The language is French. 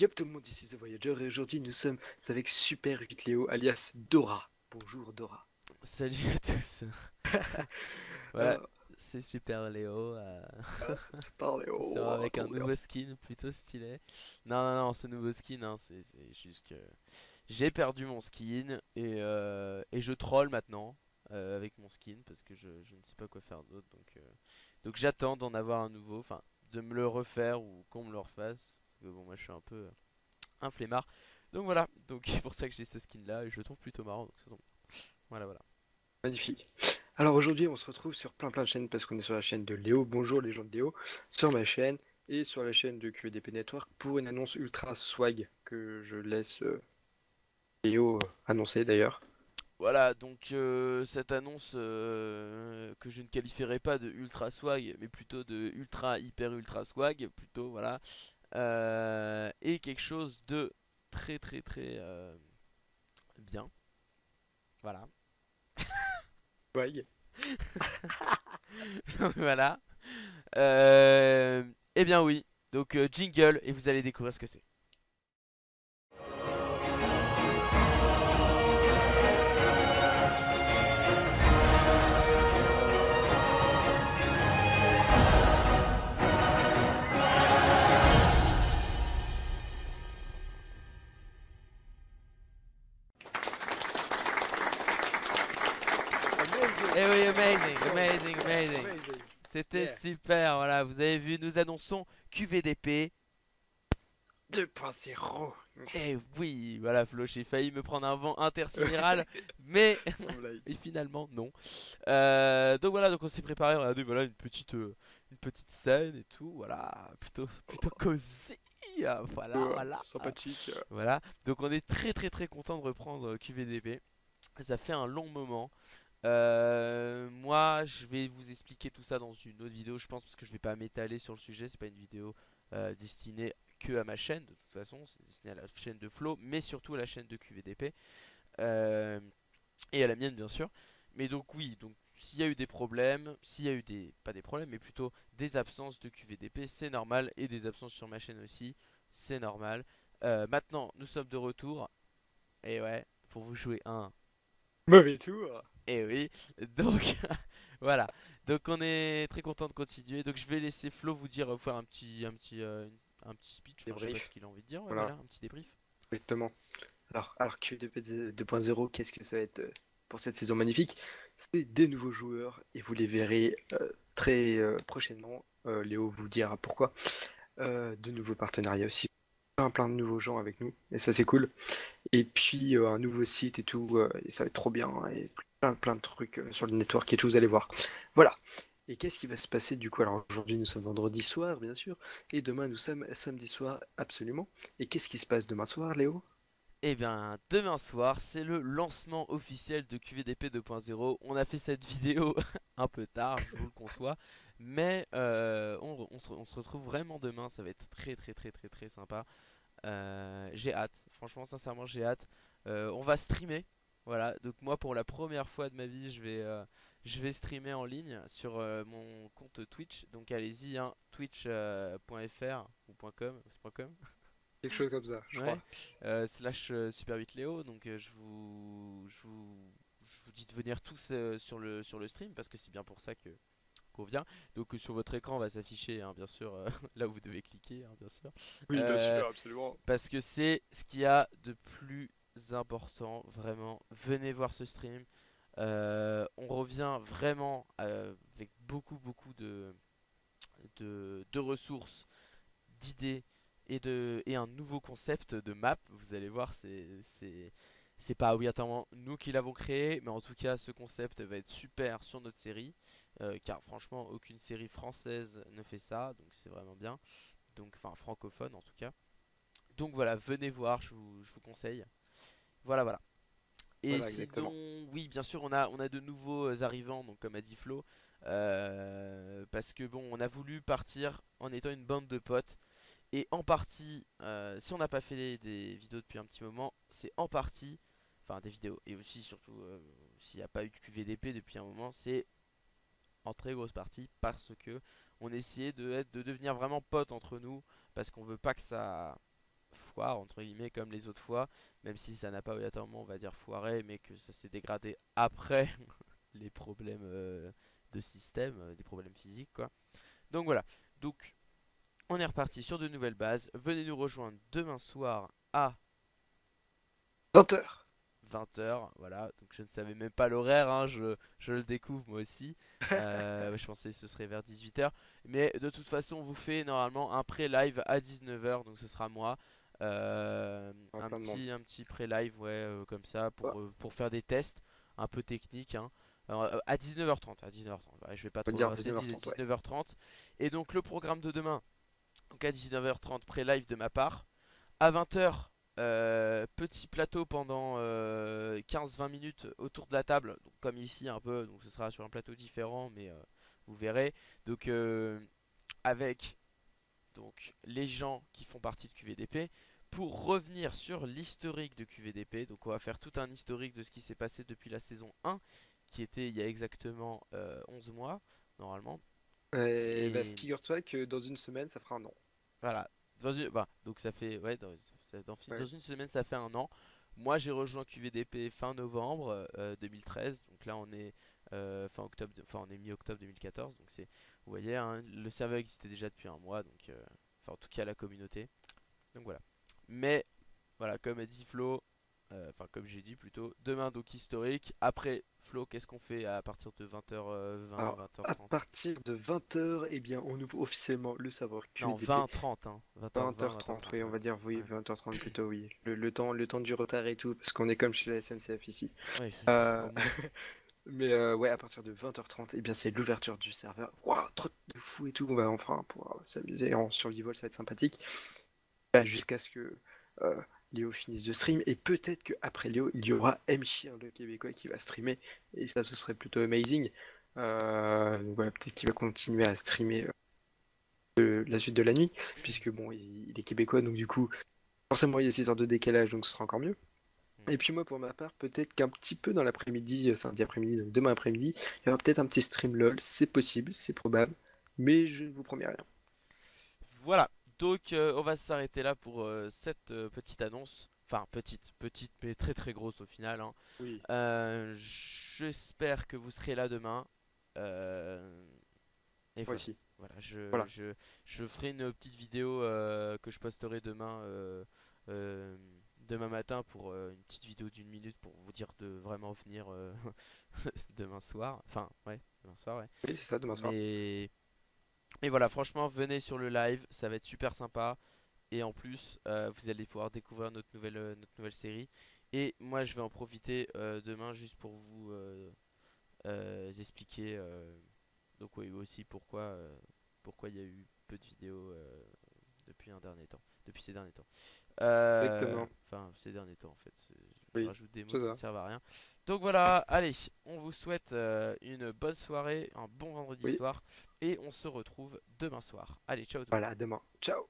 Yep tout le monde, ici The Voyager et aujourd'hui nous sommes avec Super 8 Léo alias Dora. Bonjour Dora. Salut à tous. voilà, c'est Super Léo. Euh... Super Léo. c'est avec un nouveau skin plutôt stylé. Non, non, non, ce nouveau skin, hein, c'est juste que j'ai perdu mon skin et, euh, et je troll maintenant euh, avec mon skin parce que je, je, ne sais pas quoi faire d'autre. Donc, euh, donc j'attends d'en avoir un nouveau, enfin de me le refaire ou qu'on me le refasse bon, moi je suis un peu un flemmard. Donc voilà, donc c'est pour ça que j'ai ce skin là et je le trouve plutôt marrant. Donc Voilà, voilà. Magnifique. Alors aujourd'hui, on se retrouve sur plein plein de chaînes parce qu'on est sur la chaîne de Léo. Bonjour les gens de Léo, sur ma chaîne et sur la chaîne de QDP Network pour une annonce ultra swag que je laisse euh, Léo euh, annoncer d'ailleurs. Voilà, donc euh, cette annonce que je ne qualifierais pas de ultra swag, mais plutôt de ultra hyper ultra swag, plutôt voilà, euh, et quelque chose de très très très euh, bien. Voilà. Voilà. Euh, eh bien oui. Donc jingle et vous allez découvrir ce que c'est. C'était super, voilà, vous avez vu, nous annonçons QVDP 2.0. Eh oui, voilà Flo, j'ai failli me prendre un vent intersidéral, mais et finalement non. Euh, donc voilà, donc on s'est préparé, on a voilà une petite, euh, une petite scène et tout, voilà, plutôt, plutôt cosy. Voilà, voilà. Sympathique. Voilà, donc on est très très très content de reprendre QVDP. Ça fait un long moment. Euh, moi, je vais vous expliquer tout ça dans une autre vidéo, je pense, parce que je vais pas m'étaler sur le sujet. C'est pas une vidéo euh, destinée que à ma chaîne, de toute façon, c'est destiné à la chaîne de Flo, mais surtout à la chaîne de QVDP euh, et à la mienne, bien sûr. Mais donc oui, donc s'il y a eu des problèmes, s'il y a eu des pas des problèmes, mais plutôt des absences de QVDP, c'est normal, et des absences sur ma chaîne aussi, c'est normal. maintenant, nous sommes de retour, et ouais, pour vous jouer un mauvais tour. Et eh oui, donc voilà. Donc on est très content de continuer. Donc je vais laisser Flo vous dire, faire un petit, un petit, euh, un petit speech, enfin, je sais pas ce qu'il a envie de dire, voilà. un petit débrief. Exactement. Alors, alors QDP 2.0, qu'est-ce que ça va être euh, pour cette saison magnifique? C'est des nouveaux joueurs et vous les verrez euh, très prochainement. Léo vous dira pourquoi. de nouveaux partenariats aussi plein plein de nouveaux gens avec nous et ça c'est cool et puis un nouveau site et tout et ça va être trop bien et plein, de trucs euh, sur le network et tout, vous allez voir. Voilà. Et qu'est-ce qui va se passer du coup? Alors aujourd'hui nous sommes vendredi soir bien sûr, et demain nous sommes samedi soir absolument. Et qu'est-ce qui se passe demain soir Léo? Eh bien, demain soir, c'est le lancement officiel de QVDP 2.0. On a fait cette vidéo un peu tard, je vous le conçois. Mais euh, on, se, retrouve vraiment demain, ça va être très très très très très sympa. Euh, j'ai hâte, franchement, sincèrement, j'ai hâte. on va streamer voilà, donc moi pour la première fois de ma vie, je vais, euh, je vais streamer en ligne sur euh, mon compte Twitch. Donc allez-y, hein, twitch.fr euh, ou .com, .com. Quelque chose comme ça, je crois. slash Super 8 Léo. Donc je vous, je, vous, je vous dis de venir tous sur, le, sur le stream parce que c'est bien pour ça que qu'on vient. Donc sur votre écran va s'afficher hein, bien sûr là où vous devez cliquer hein, bien sûr. Oui bien sûr absolument. Parce que c'est ce qu'il y a de plus important, vraiment. Venez voir ce stream. Euh, on revient vraiment euh, avec beaucoup, beaucoup de, de, ressources, d'idées et, de, et un nouveau concept de map. Vous allez voir, c'est c'est pas obligatoirement nous qui l'avons créé, mais en tout cas, ce concept va être super sur notre série. Euh, car franchement, aucune série française ne fait ça, donc c'est vraiment bien. Donc, enfin, francophone en tout cas. Donc voilà, venez voir, je vous, je vous conseille. Voilà, voilà. Et sinon, oui, bien sûr, on a, on a de nouveaux euh, arrivants, donc comme a dit Flo. Euh, parce que bon, on a voulu partir en étant une bande de potes. Et en partie, euh, si on n'a pas fait des, vidéos depuis un petit moment, c'est en partie, enfin des vidéos, et aussi surtout s'il n'y a pas eu de QVDP depuis un moment, c'est en très grosse partie parce que on essayait de, de devenir vraiment potes entre nous, parce qu'on veut pas que ça foire entre guillemets comme les autres fois, même si ça n'a pas obligatoirement on va dire foiré, mais que ça s'est dégradé après les problèmes euh, de système, euh, des problèmes physiques quoi. Donc voilà, donc on est reparti sur de nouvelles bases. Venez nous rejoindre demain soir à 20h. 20h, voilà, donc je ne savais même pas l'horaire, hein, je, je le découvre moi aussi. Euh, je pensais que ce serait vers 18h. Mais de toute façon, on vous fait normalement un pré-live à 19h, donc ce sera moi. Euh, un, petit, un petit pré-live, ouais, euh, comme ça, pour, Ah. euh, pour faire des tests un peu techniques. hein. Alors, à 19h30, à 19h30, ouais, je vais pas trop dire avancer, 19h30, ouais. 19h30. Et donc le programme de demain, donc à 19h30, pré-live de ma part. À 20h, euh, petit plateau pendant euh, 15-20 minutes autour de la table, donc comme ici un peu, donc ce sera sur un plateau différent, mais vous verrez. Donc avec donc les gens qui font partie de QVDP pour revenir sur l'historique de QVDP. Donc on va faire tout un historique de ce qui s'est passé depuis la saison 1 qui était il y a exactement euh, 11 mois normalement. Et bah, Et- figure-toi que dans une semaine, ça fera un an. Voilà. Dans une, bah, donc ça fait ouais dans, ça- dans- Ouais. dans une semaine ça fait un an. Moi j'ai rejoint QVDP fin novembre euh, 2013. Donc là on est euh, fin octobre, de- enfin on est mi-octobre 2014. Donc c'est vous voyez hein, le serveur existait déjà depuis un mois donc euh, enfin en tout cas la communauté. Donc voilà. Mais voilà comme a dit Flo, euh, enfin comme j'ai dit plutôt, demain donc historique. Après Flo qu'est-ce qu'on fait à partir de 20h20, Alors, À 20h30 partir de 20h, eh bien, on ouvre officiellement le serveur Non QVDP. 20h30 hein. 20h20, 20h30, oui, on va dire oui, Ouais. 20h30 plutôt, oui. Le, le temps, le temps du retard et tout, parce qu'on est comme chez la SNCF ici. Ouais, Euh. mais euh, ouais, à partir de 20h30, eh bien, c'est l'ouverture du serveur. Waouh, trop de fou et tout, on va enfin pouvoir s'amuser en survival, ça va être sympathique. Bah, Jusqu'à ce que euh, Léo finisse de stream, et peut-être qu'après Léo, il y aura M. Chien, le Québécois, qui va streamer, et ça, ce serait plutôt amazing. Euh, donc voilà, peut-être qu'il va continuer à streamer la suite de la nuit, puisque bon, il, il est québécois, donc du coup, forcément, il y a 6 heures de décalage, donc ce sera encore mieux. Et puis moi, pour ma part, peut-être qu'un petit peu dans l'après-midi, euh, samedi après-midi, donc demain après-midi, il y aura peut-être un petit stream LOL, c'est possible, c'est probable, mais je ne vous promets rien. Voilà, donc euh, on va s'arrêter là pour euh, cette euh, petite annonce. Enfin, petite, petite, mais très très grosse au final. hein. Oui. J'espère que vous serez là demain. Et voilà, aussi. voilà, je, Voilà. je, je ferai une petite vidéo que je posterai demain, demain matin pour euh, une petite vidéo d'une minute pour vous dire de vraiment venir euh, demain soir. Enfin, ouais, demain soir, ouais. Oui, c'est ça, demain soir. Mais... mais voilà, franchement, venez sur le live, ça va être super sympa. Et en plus, euh, vous allez pouvoir découvrir notre nouvelle, notre nouvelle série. Et moi, je vais en profiter demain juste pour vous expliquer. donc oui, aussi pourquoi euh, pourquoi il y a eu peu de vidéos depuis un dernier temps, depuis ces derniers temps. Euh, Exactement. Enfin, ces derniers temps en fait. Je Oui, rajoute des mots qui ne servent à rien. Donc voilà, allez, on vous souhaite euh, une bonne soirée, un bon vendredi Oui. soir, et on se retrouve demain soir. Allez, ciao tout le monde. Voilà, demain. Ciao